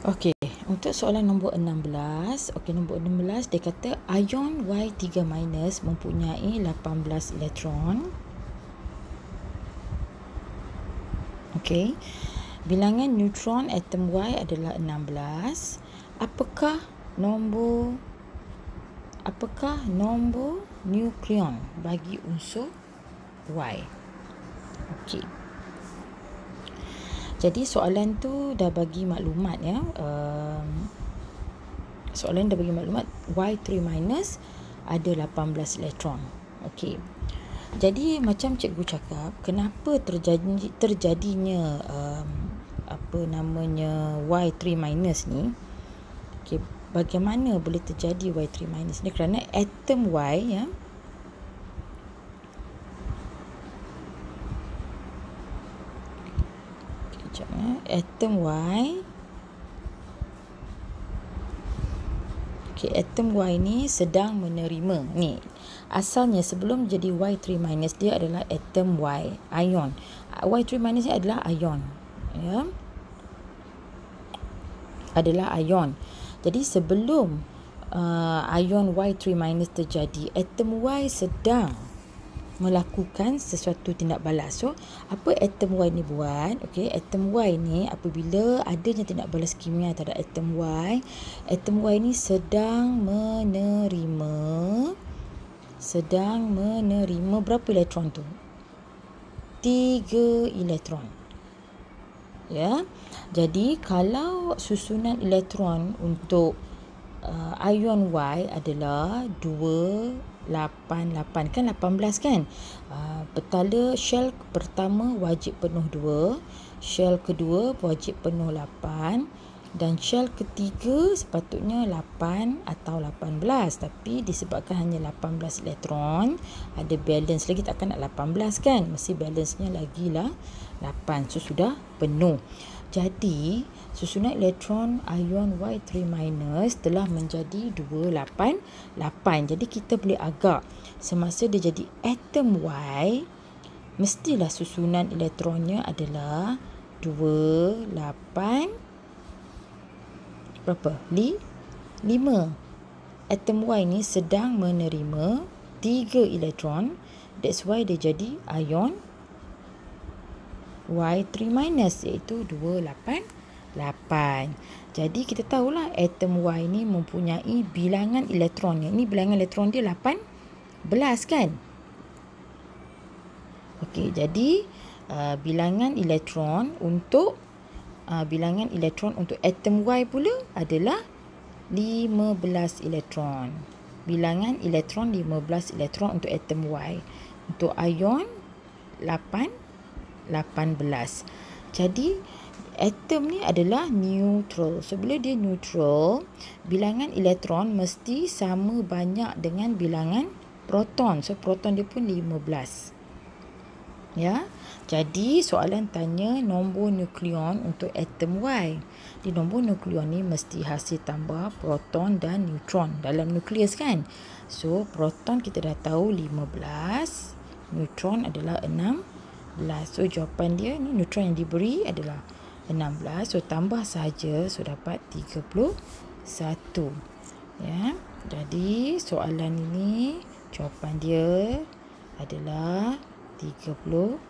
Okey, untuk soalan nombor 16, okey nombor 16 dia kata ion Y3 minus mempunyai 18 elektron. Okey. Bilangan neutron atom Y adalah 16. Apakah nombor apakah nombor nukleon bagi unsur Y? Okey. Jadi soalan tu dah bagi maklumat ya. Um, soalan dah bagi maklumat Y3 minus ada 18 elektron. Okey. Jadi macam cikgu cakap, kenapa terjadi terjadinya um, apa namanya Y3 minus ni? Okey, bagaimana boleh terjadi Y3 minus ni? Kerana atom Y ya, atom Y Okay, atom Y ni sedang menerima ni. Asalnya sebelum jadi Y3 minus dia adalah atom Y, ion. Y3 minus ni adalah ion. Ya. Adalah ion. Jadi sebelum uh, ion Y3 minus terjadi, atom Y sedang melakukan sesuatu tindak balas. So, apa atom Y ni buat? Okey, atom Y ni apabila adanya tindak balas kimia terhadap atom Y, atom Y ni sedang menerima sedang menerima berapa elektron tu? Tiga elektron. Ya. Jadi, kalau susunan elektron untuk uh, ion Y adalah 2, 8, 8. Kan 18 kan? Uh, petala shell pertama wajib penuh 2. Shell kedua wajib penuh 8. Dan shell ketiga sepatutnya 8 atau 18. Tapi disebabkan hanya 18 elektron, ada balance lagi takkan nak 18 kan? Mesti balance-nya lagi lah 8. So, sudah penuh. Jadi, susunan elektron ion Y3 minus telah menjadi 288. Jadi, kita boleh agak semasa dia jadi atom Y, mestilah susunan elektronnya adalah 28 berapa? 5. Atom Y ni sedang menerima 3 elektron. That's why dia jadi ion Y3 minus iaitu 288. Jadi kita tahulah atom Y ni mempunyai bilangan elektronnya. Ini bilangan elektron dia 18 kan? Okey, jadi uh, bilangan elektron untuk uh, bilangan elektron untuk atom Y pula adalah 15 elektron. Bilangan elektron 15 elektron untuk atom Y. Untuk ion 8 18. Jadi atom ni adalah neutral. So bila dia neutral, bilangan elektron mesti sama banyak dengan bilangan proton. So proton dia pun 15. Ya. Jadi soalan tanya nombor nukleon untuk atom Y. Di nombor nukleon ni mesti hasil tambah proton dan neutron dalam nukleus kan. So proton kita dah tahu 15, neutron adalah 6 So jawapan dia ni neutron yang diberi adalah 16. So tambah saja so dapat 31. Ya. Jadi soalan ini jawapan dia adalah 31.